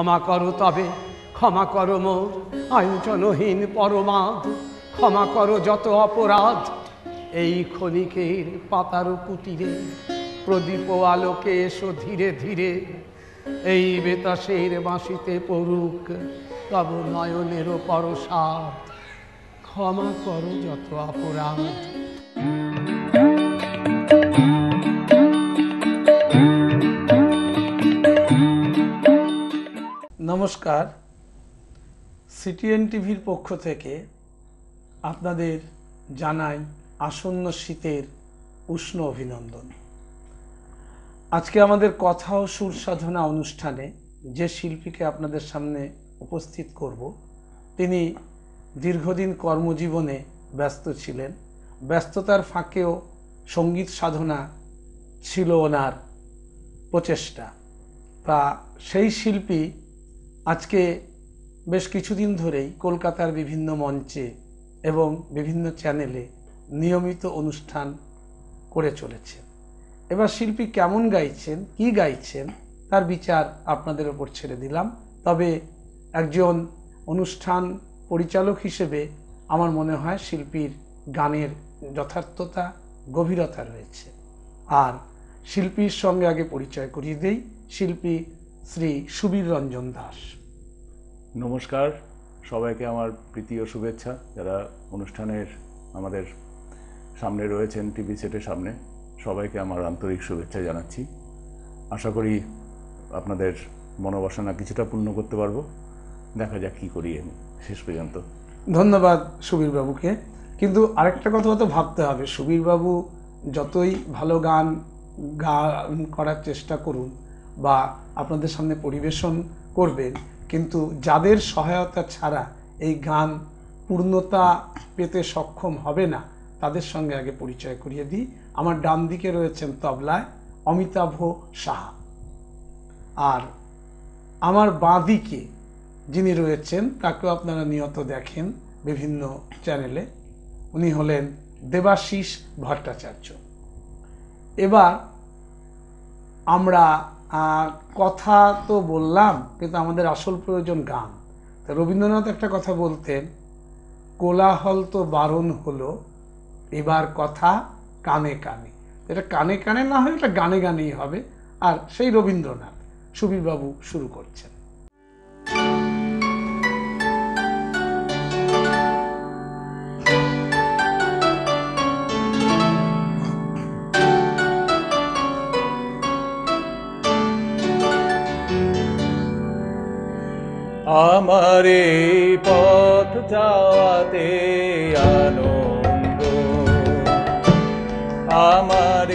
ক্ষমা করো তবে, ক্ষমা করো মোর আয়োজনহীন পরমাদ ক্ষমা করো যত অপরাধ। এই ক্ষণিকের পাতার কুটিরে প্রদীপ আলোকে এসো ধীরে ধীরে। এই বেতাসের বাঁশিতে পড়ুক তব নয়নেরও পরসাদ ক্ষমা করো যত অপরাধ। নমস্কার। সিটিএন টিভির পক্ষ থেকে আপনাদের জানাই আসন্ন শীতের উষ্ণ অভিনন্দন। আজকে আমাদের কথা ও সুর সাধনা অনুষ্ঠানে যে শিল্পীকে আপনাদের সামনে উপস্থিত করব, তিনি দীর্ঘদিন কর্মজীবনে ব্যস্ত ছিলেন। ব্যস্ততার ফাঁকেও সংগীত সাধনা ছিল ওনার প্রচেষ্টা। তা সেই শিল্পী আজকে বেশ কিছুদিন ধরেই কলকাতার বিভিন্ন মঞ্চে এবং বিভিন্ন চ্যানেলে নিয়মিত অনুষ্ঠান করে চলেছেন। এবার শিল্পী কেমন গাইছেন, কি গাইছেন, তার বিচার আপনাদের ওপর ছেড়ে দিলাম। তবে একজন অনুষ্ঠান পরিচালক হিসেবে আমার মনে হয় শিল্পীর গানের যথার্থতা, গভীরতা রয়েছে। আর শিল্পীর সঙ্গে আগে পরিচয় করিয়ে দেই। শিল্পী শ্রী সুবীর রঞ্জন দাস। নমস্কার সবাইকে আমার প্রীতি ও শুভেচ্ছা। যারা অনুষ্ঠানের আমাদের সামনে রয়েছেন টিভি সেটের সামনে সবাইকে আমার আন্তরিক শুভেচ্ছা জানাচ্ছি। আশা করি আপনাদের মনোবাসনা কিছুটা পূর্ণ করতে পারব। দেখা যাক কী করি আমি শেষ পর্যন্ত। ধন্যবাদ সুবীর বাবুকে। কিন্তু আরেকটা কথা তো ভাবতে হবে। সুবীর বাবু যতই ভালো গান গান করার চেষ্টা করুন বা আপনাদের সামনে পরিবেশন করবেন, কিন্তু যাদের সহায়তা ছাড়া এই গান পূর্ণতা পেতে সক্ষম হবে না, তাদের সঙ্গে আগে পরিচয় করিয়ে দিই। আমার ডান দিকে রয়েছেন তবলায় অমিতাভ সাহা। আর আমার বাঁদিকে যিনি রয়েছেন, তাকেও আপনারা নিয়ত দেখেন বিভিন্ন চ্যানেলে। উনি হলেন দেবাশিস ভট্টাচার্য। এবার আমরা কথা তো বললাম, কিন্তু আমাদের আসল প্রয়োজন গান। তা রবীন্দ্রনাথ একটা কথা বলতেন, কোলাহল তো বারণ হলো, এবার কথা কানে কানে। এটা কানে কানে না হয়, এটা গানে গানেই হবে। আর সেই রবীন্দ্রনাথ, সুবীরবাবু শুরু করছেন। এই পথ যাওয়াতে আনন্দ। আমার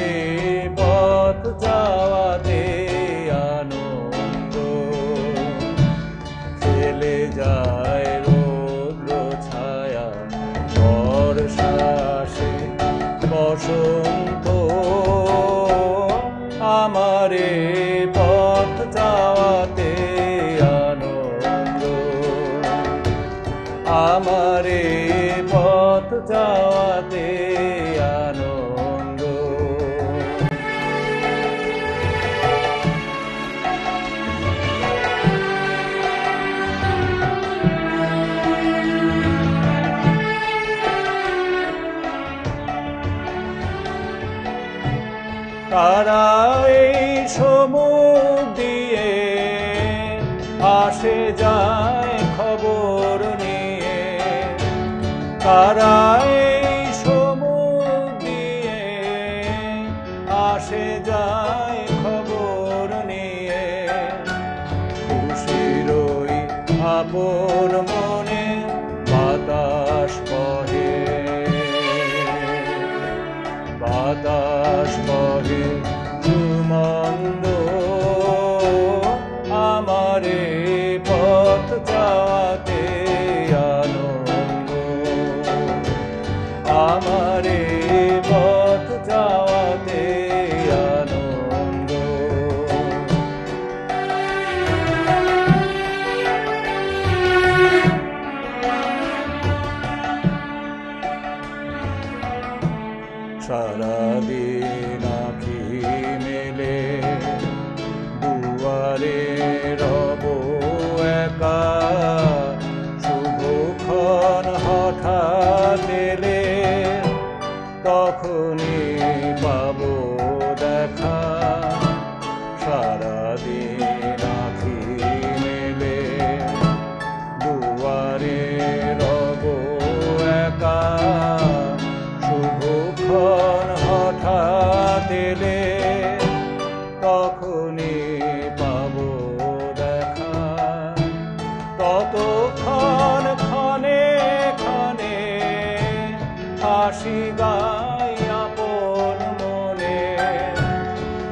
হাসি গাই আপন মনে।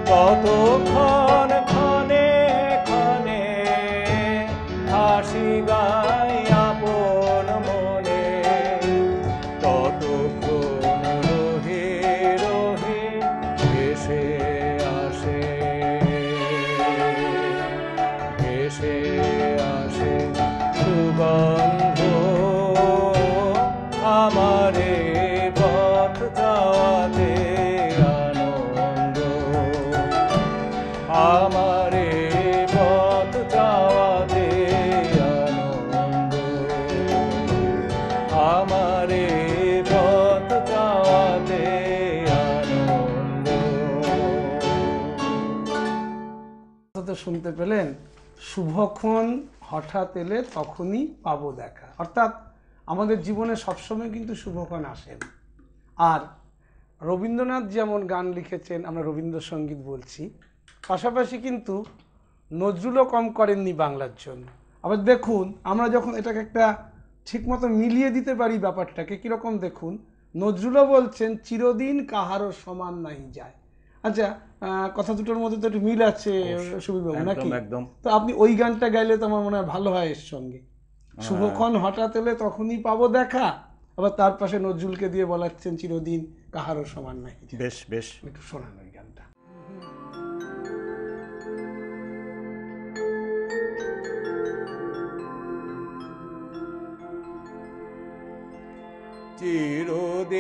কতক্ষণ শুভক্ষণ হঠাৎ এলে তখনই পাবো দেখা। অর্থাৎ আমাদের জীবনে সবসময় কিন্তু শুভক্ষণ আসেন আর রবীন্দ্রনাথ যেমন গান লিখেছেন, আমরা রবীন্দ্রসঙ্গীত বলছি, পাশাপাশি কিন্তু নজরুলও কম করেননি বাংলার জন্য। আবার দেখুন, আমরা যখন এটাকে একটা ঠিকমতো মিলিয়ে দিতে পারি ব্যাপারটাকে, কীরকম দেখুন, নজরুলও বলছেন, চিরদিন কাহারও সমান নাই যায়। আচ্ছা কথা দুটোর মধ্যে তো একটু মিল আছে সুবীরবাবু নাকি? একদম। একদম তো আপনি ওই গানটা গাইলে তো আমার মনে হয় ভালো হয় এর সঙ্গে। শুভক্ষণ হঠাৎ এলে তখনই পাবো দেখা। আবার তার পাশে নজরুলকে দিয়ে বলাচ্ছেন চিরদিন কাহারও সমান নাই। বেশ বেশ। একটু শোনান ওই গানটা।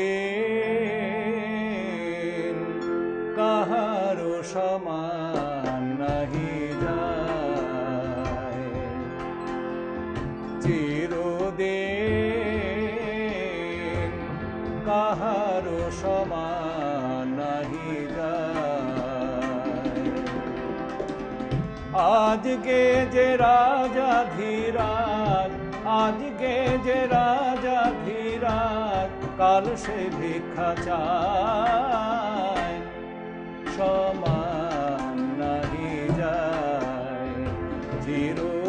চিরদিন সমান নাহি আজকে যে রাজা ধীরাজ, আজকে যে রাজা ধীরাজ, কাল সে ভিক্ষা চায়। সমান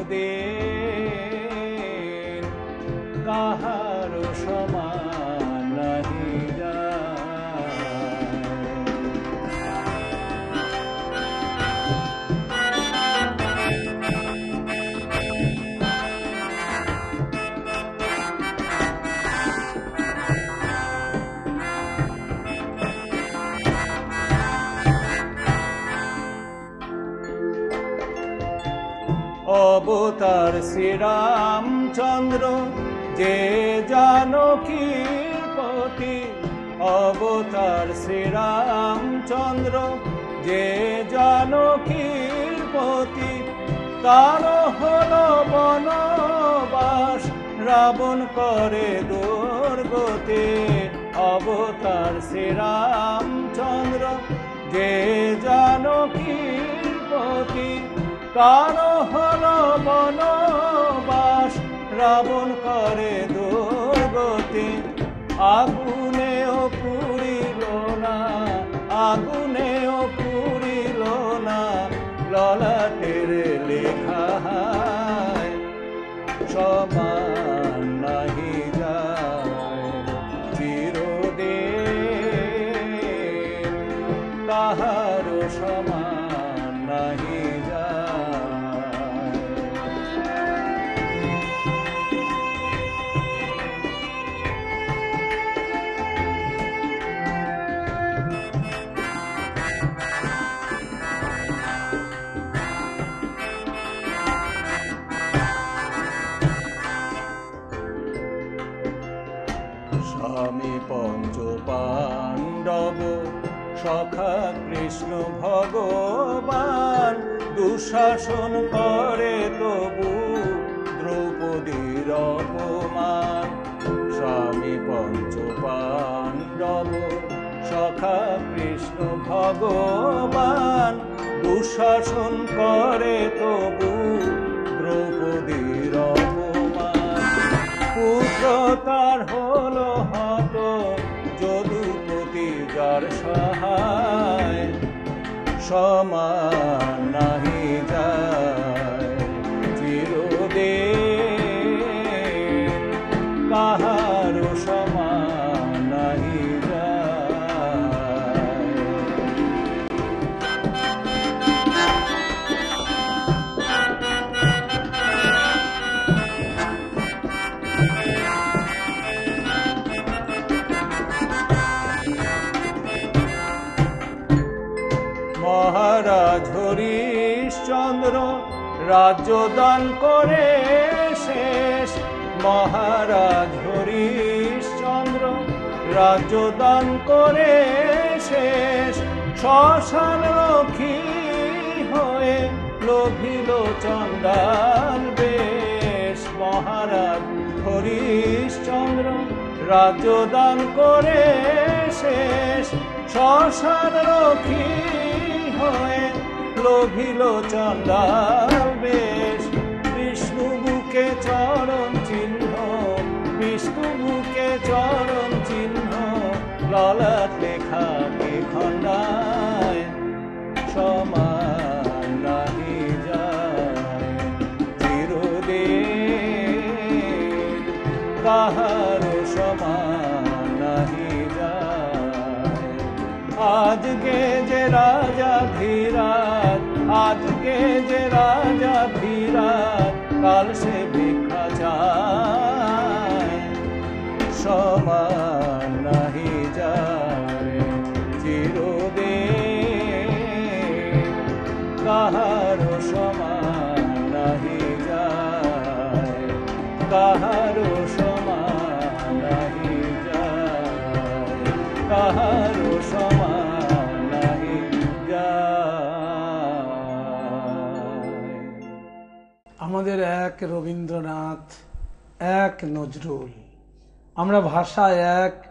চিরদিন অবতার শ্রীরামচন্দ্র, যে জানকীর পতি, অবতার শ্রীরামচন্দ্র, যে জানকীর পতি, তার হল বনবাস, রাবণ করে দুর্গতি, অবতার শ্রীরামচন্দ্র, যে জানকীর পতি তার হল বনবাস? রাবণ করে দুর্গতি। আগুনেও পুরিল না, আগুনেও পুরিল না, ললাটের লেখা সমান সখা কৃষ্ণ ভগবান, দুঃশাসন করে তবু দ্রৌপদীর অপমান। স্বামী পঞ্চ পাণ্ডব সখা কৃষ্ণ ভগবান, দুঃশাসন করে তবু সমান হরিশ্চন্দ্র রাজ্য দান করে শেষ। মহারাজ হরিশ্চন্দ্র রাজ্য দান করে শেষ। শ্মশান রক্ষী হয়ে লোভিল চন্দাল বেশ। মহারাজ হরিশ্চন্দ্র রাজ্য দান করে শেষ। শ্মশান রক্ষী হয়ে লোভিল চন্দাল বেশ। বিষ্ণু চরণ চিহ্ন, বিষ্ণু বুকে চরণ চিহ্ন ললাট লেখা সমান নাহি যায়। সমান যায়। আজকে যে রাজা ধীরাজ আজকে যে রাজা বিরাট কাল সে ভিক্ষা চায়। সমান এক রবীন্দ্রনাথ এক নজরুল। আমরা ভাষায় এক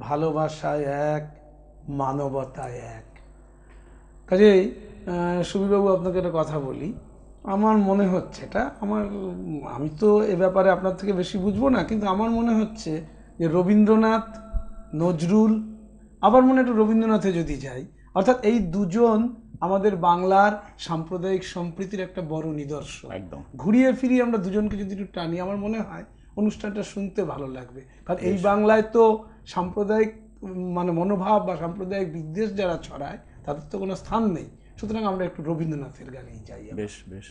ভালোবাসায় এক মানবতায় এক। কাজেই আহ, সুবীরবাবু আপনাকে একটা কথা বলি। আমার মনে হচ্ছে এটা আমার আমি তো এ ব্যাপারে আপনার থেকে বেশি বুঝব না কিন্তু আমার মনে হচ্ছে যে রবীন্দ্রনাথ নজরুল আবার মনে একটু রবীন্দ্রনাথে যদি যাই অর্থাৎ এই দুজন আমাদের বাংলার সাম্প্রদায়িক সম্প্রীতির একটা বড় নিদর্শন। একদম। ঘুরিয়ে ফিরিয়ে আমরা দুজনকে যদি একটু টানি আমার মনে হয় অনুষ্ঠানটা শুনতে ভালো লাগবে। কারণ এই বাংলায় তো সাম্প্রদায়িক মানে মনোভাব বা সাম্প্রদায়িক বিদ্বেষ যারা ছড়ায় তাদের তো কোনো স্থান নেই। সুতরাং আমরা একটু রবীন্দ্রনাথের গানেই যাই বেশ বেশ।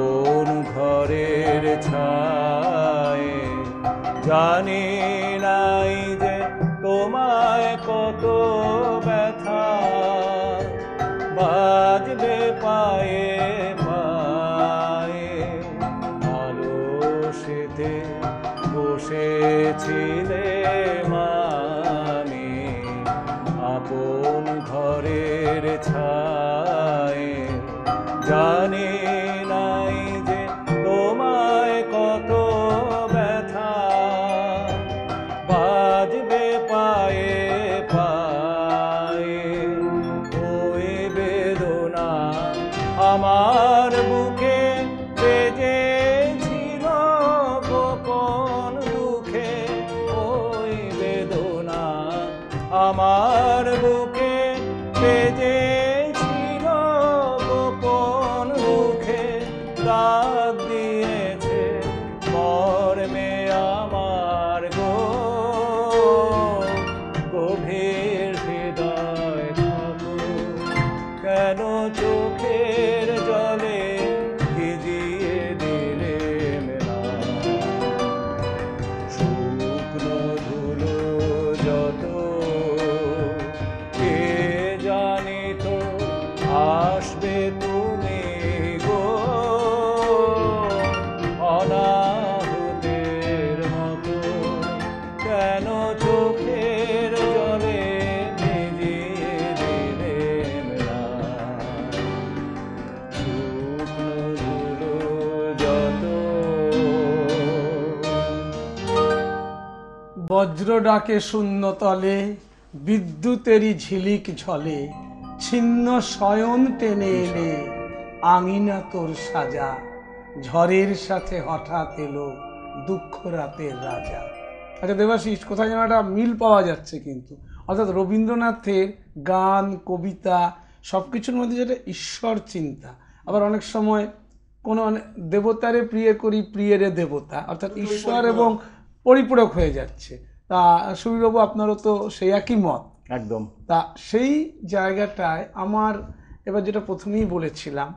আপন ঘরের ছায়। জানি নাই যে তোমায় কত বজ্র ডাকে শূন্য তলে বিদ্যুতেরই ঝিলিক ঝলে ছিন্ন শয়ন টেনে এলে আঙিনা তোর সাজা ঝড়ের সাথে হঠাৎ এলো দুঃখ রাতের রাজা। আচ্ছা দেবাশিস কোথায় যেন একটা মিল পাওয়া যাচ্ছে কিন্তু। অর্থাৎ রবীন্দ্রনাথের গান কবিতা সব কিছুর মধ্যে যেটা ঈশ্বর চিন্তা। আবার অনেক সময় কোনো দেবতারে প্রিয় করি প্রিয়েরে দেবতা। অর্থাৎ ঈশ্বর এবং পরিপূরক হয়ে যাচ্ছে। তা সুবিবাবু আপনারও তো সেই একই মত। একদম। তা সেই জায়গাটায় আমার এবার যেটা প্রথমেই বলেছিলাম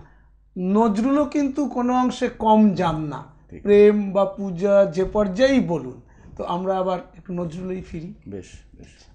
নজরুলও কিন্তু কোনো অংশে কম যান না। প্রেম বা পূজা যে পর্যায়েই বলুন। তো আমরা আবার একটু নজরুলেই ফিরি। বেশ বেশ।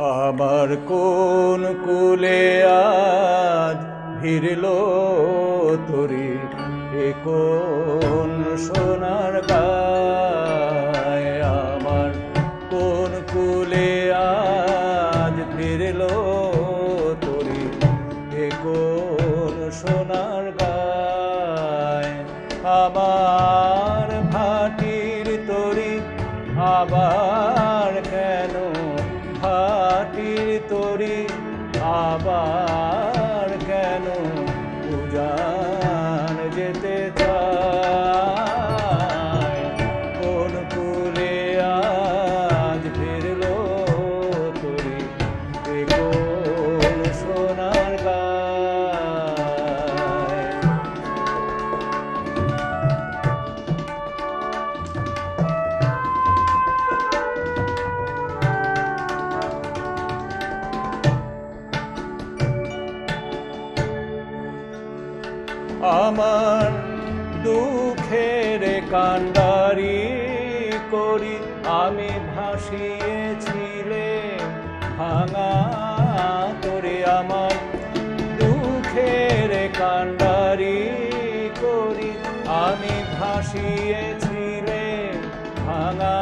আমার কোন কুলে আজ ভিড়ল তরি? এ কোন সোনার গায় কান্ডারি করি, আমি ভাসিয়েছিলে, ভাঙা তোরে আমার দুঃখের কান্ডারি করি, আমি ভাসিয়েছিলে, ভাঙা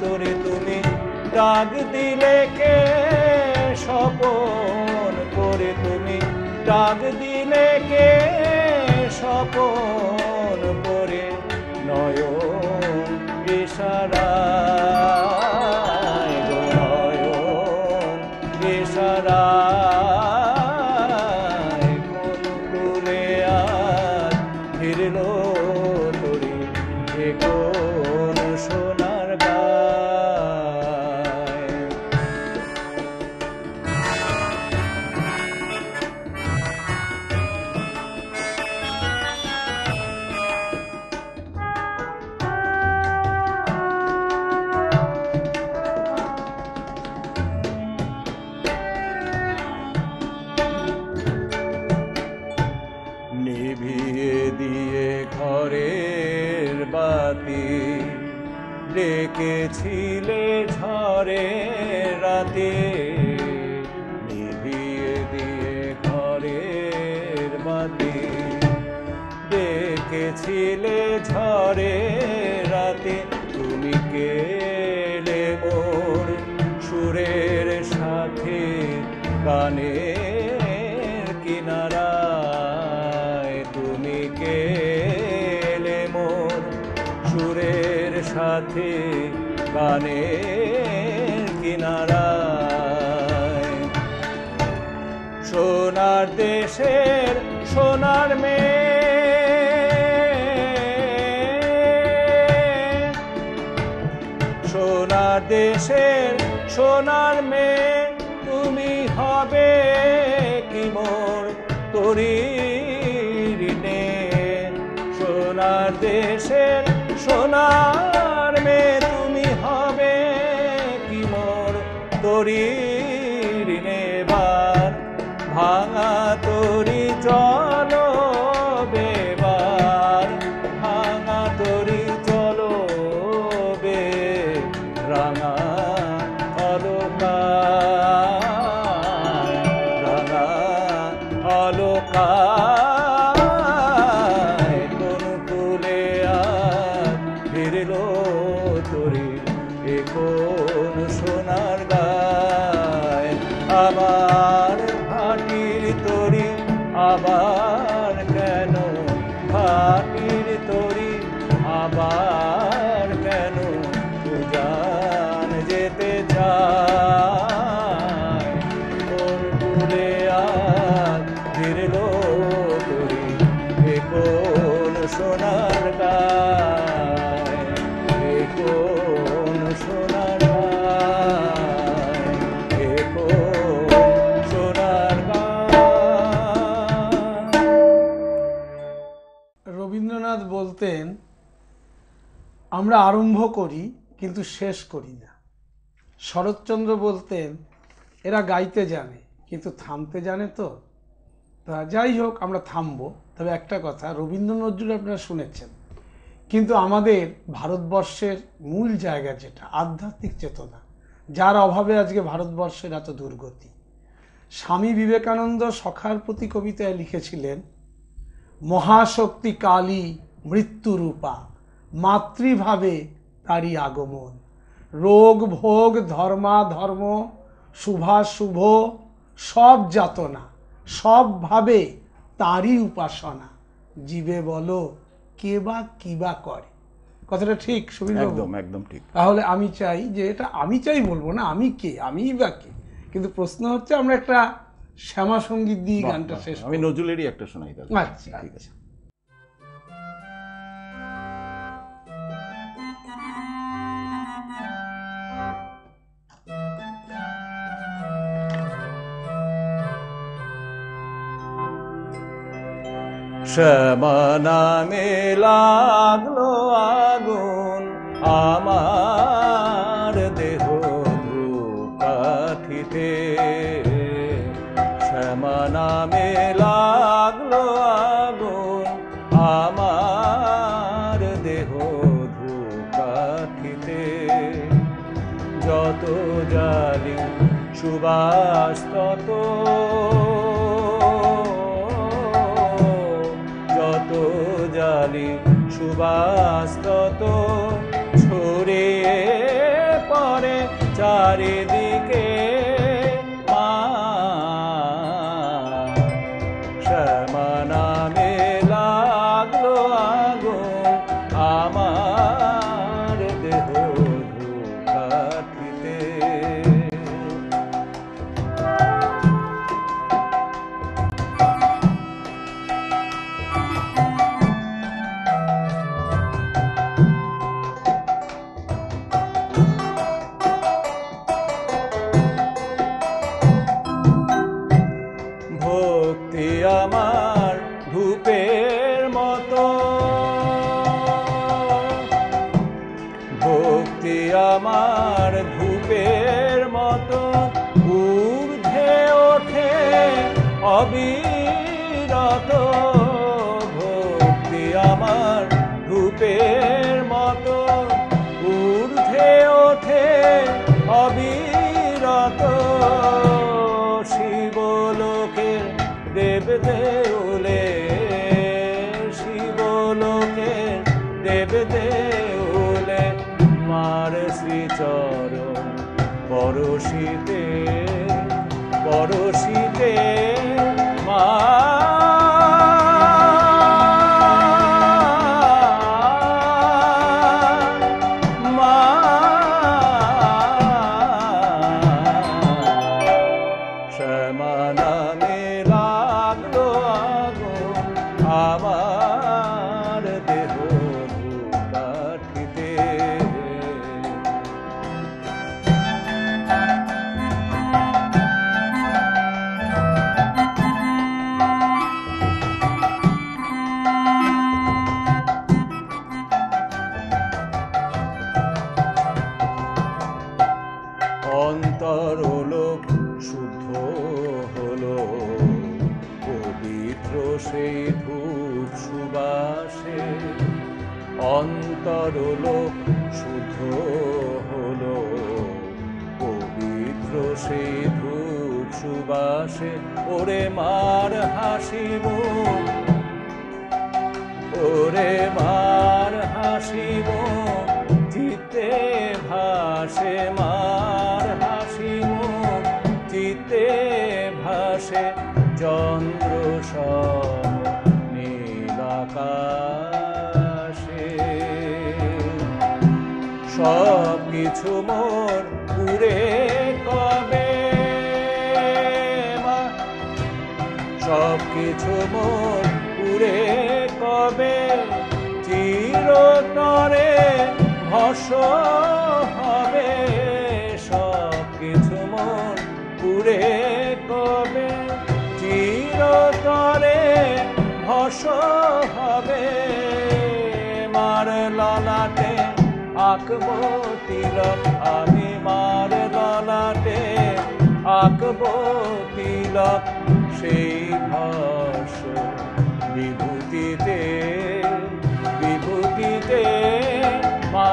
তোরে তুমি ডাক দিলে কে? স্বপন করে তুমি ডাক দিলে কে? স্বপন Hara রাতে তুমি কেলে মোর সুরের সাথে কিনারায়। তুমি মোর সুরের সাথে কানের কিনারায়। সোনার দেশের সোনার দেশের সোনার মেয়ে, তুমি হবে কি মোর তরি ঋণে? সোনার দেশের সোনার মেয়ে, তুমি হবে কি মোর তরির বলতেন আমরা আরম্ভ করি কিন্তু শেষ করি না। শরৎচন্দ্র বলতেন, এরা গাইতে জানে, কিন্তু থামতে জানে তো? তা যাই হোক, আমরা থামবো। তবে একটা কথা রবীন্দ্র নজরুল আপনারা শুনেছেন, কিন্তু আমাদের ভারতবর্ষের মূল জায়গা যেটা, আধ্যাত্মিক চেতনা, যার অভাবে আজকে ভারতবর্ষের এত দুর্গতি। স্বামী বিবেকানন্দ সখার প্রতি কবিতায় লিখেছিলেন, মহাশক্তি কালী মৃত্যুরূপা মাতৃভাবে তারই আগমন। রোগ ভোগ ধর্মা ধর্ম শুভাশুভ সব যাতনা সবভাবে তারই উপাসনা। জীবে বলো কে বা কি বা করে। কথাটা ঠিক একদম একদম ঠিক। তাহলে আমি চাই যে এটা আমি চাই বলব না আমি কে? আমিই বা কে? কিন্তু প্রশ্ন হচ্ছে আমরা একটা শ্যামা সংগীত দিয়ে গানটা শেষ আমি। নজরুলেরই একটা শোনাই আচ্ছা ঠিক আছে। শ্যামা নামে লাগল আগুন, আমার দেহ কাঠিতে শ্যামা নামে লাগল আগুন, আমার দেহ কাঠিতে যত জালি সুবাস সুবাস তত ছড়িয়ে পরে চারিদিকে। কত সব কিছু মোর পুরে কবে সব কিছু মোর পুরে কবে? চিরতরে ভসর আঁকব তিলক আমি মার ললাটে আঁকব তিলক সেই ভাস বিভূতিতে বিভূতিতে মা।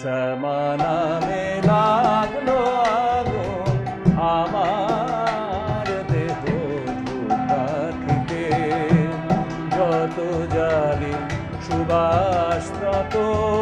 সমানা মেলা Oh.